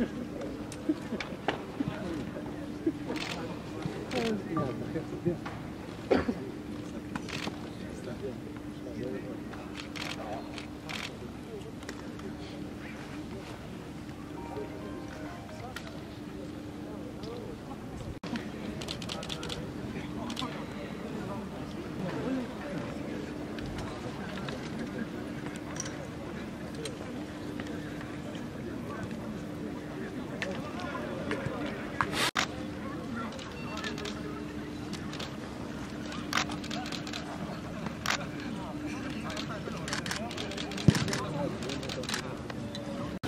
Yeah.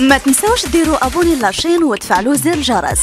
ما تنسوش ديروا أبوني لاشين وتفعلوا زر الجرس.